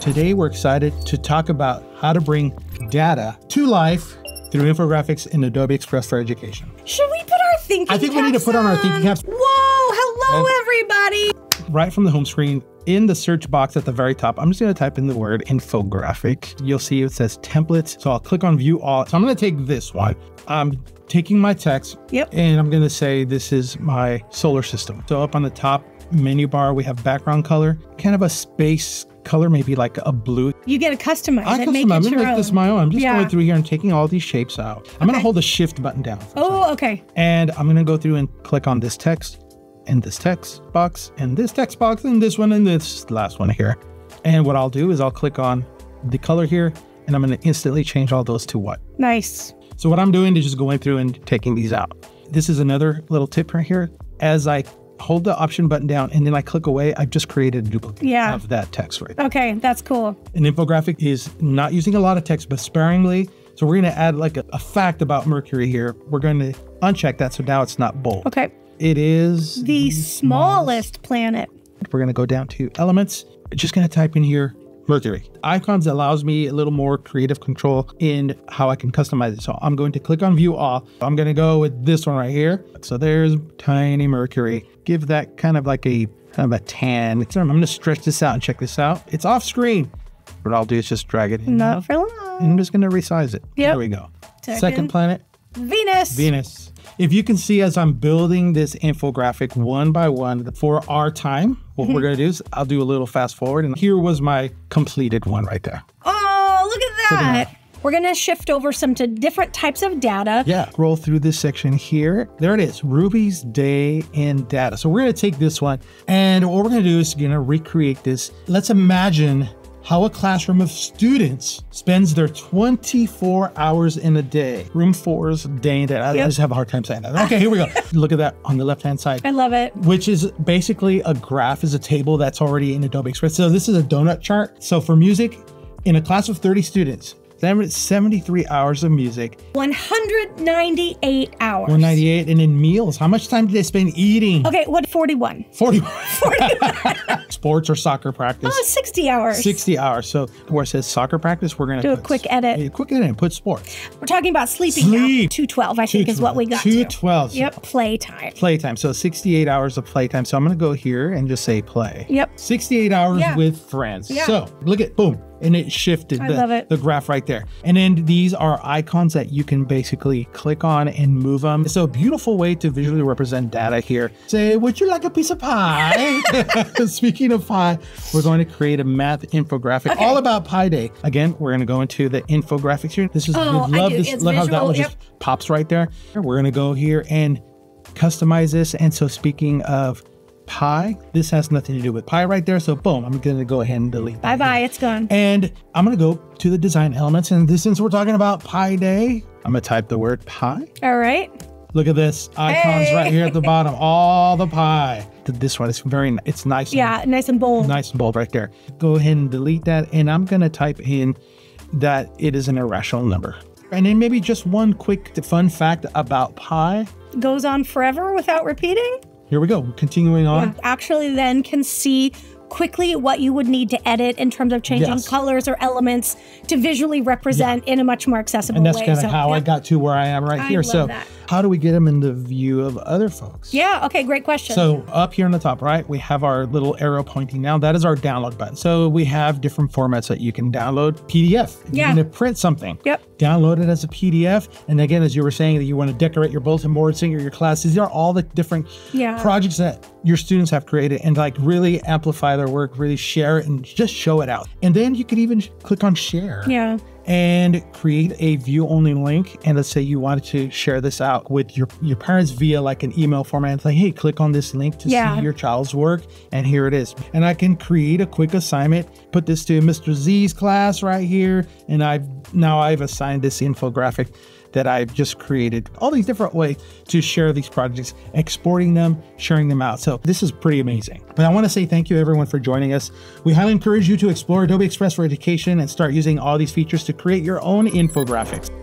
Today, we're excited to talk about how to bring data to life through infographics in Adobe Express for Education. Should we put our thinking caps I think we need to put on our thinking caps. Whoa, hello, everybody. Right from the home screen, in the search box at the very top, I'm just going to type in the word infographic. You'll see it says templates. So I'll click on view all. So I'm going to take this one. I'm taking my text Yep. and I'm going to say this is my solar system. So up on the top menu bar, we have background color, kind of a space color, maybe like a blue. You get to customize I it, custom, make I'm it going to your make this my own. I'm just Yeah. going through here and taking all these shapes out. I'm going to hold the shift button down. Oh, okay. And I'm going to go through and click on this text and this text box and this text box and this one and this last one here. And what I'll do is I'll click on the color here and I'm going to instantly change all those to what. Nice. So what I'm doing is just going through and taking these out. This is another little tip right here. As I hold the option button down and then I click away, I've just created a duplicate Yeah. of that text right there. Okay, that's cool. An infographic is not using a lot of text, but sparingly. So we're going to add like a, a fact about Mercury here. We're going to uncheck that so now it's not bold. Okay. It is The smallest planet. We're going to go down to elements. Just going to type in here Mercury. Icons allows me a little more creative control in how I can customize it. So I'm going to click on view all. I'm going to go with this one right here. So there's tiny Mercury. Give that kind of like a kind of a tan. I'm going to stretch this out and check this out. It's off screen. What I'll do is just drag it in. Not for long. I'm just going to resize it. Yep. There we go. Second. Second planet, Venus. Venus. If you can see as I'm building this infographic one by one for our time, what we're going to do is I'll do a little fast forward. And here was my completed one right there. Oh, look at at that. We're going to shift over some to different types of data. Yeah. Scroll through this section here. There it is Ruby's day in data. So we're going to take this one and what we're going to do is going to recreate this. Let's imagine how a classroom of students spends their 24 hours in a day. Room four's day in data. I, I just have a hard time saying that. Okay, here we go. Look at that on the left hand side. I love it. which is basically a graph is a table that's already in Adobe Express. So this is a donut chart. So for music, in a class of 30 students, 73 hours of music, 198 hours. 198, and in meals, how much time did they spend eating? Okay, what 41? Forty-one. Sports or soccer practice. Oh, 60 hours. 60 hours. So where it says soccer practice, we're going to Do a quick edit. A quick edit and put sports. We're talking about sleeping Sleep. now. 212, I think, is what we got. to. 212. Yep, playtime. Playtime. So 68 hours of playtime. So I'm going to go here and just say play. Yep. 68 hours Yeah. with friends. Yeah. So look at boom. And it shifted I the, love it. the graph right there. And then these are icons that you can basically click on and move them. It's a beautiful way to visually represent data here. Say, would you like a piece of pie? Speaking of pie, we're going to create a math infographic all about Pi Day. Again, we're going to go into the infographics here. This is Oh, I love this. It's love how that one yep. just pops right there. We're going to go here and customize this. And so speaking of pi, this has nothing to do with pi right there. So boom, I'm going to go ahead and delete that. Bye bye, it's gone. And I'm going to go to the design elements. And this, since we're talking about Pi Day, I'm going to type the word pi. All right. Look at this icons Hey. right here at the bottom. All the pi. This one is very, it's nice. and- Yeah, nice and bold. Nice and bold right there. Go ahead and delete that. And I'm going to type in that it is an irrational number. And then maybe just one quick fun fact about pi. Goes on forever without repeating. Here we go. Continuing on. Actually, then can see quickly what you would need to edit in terms of changing Yes. colors or elements to visually represent in a much more accessible way. And that's kind of So, how I got to where I am right I here. so, that. How do we get them in the view of other folks? Yeah, okay, great question. So, up here on the top right, we have our little arrow pointing down. That is our download button. So, we have different formats that you can download PDF. If Yeah. You're to print something. Yep. Download it as a PDF. And again, as you were saying, that you want to decorate your bulletin board, sing your class. These are all the different Yeah. projects that your students have created and like really amplify their work, really share it and just show it out. And then you could even click on share yeah. And create a view only link. And let's say you wanted to share this out with your, your parents via like an email format. It's like, hey, click on this link to Yeah. see your child's work. And here it is. And I can create a quick assignment, put this to Mr. Z's class right here. And I've now I've assigned this infographic that I've just created all these different ways to share these projects, exporting them, sharing them out. So this is pretty amazing. But I want to say thank you everyone for joining us. We highly encourage you to explore Adobe Express for Education and start using all these features to create your own infographics.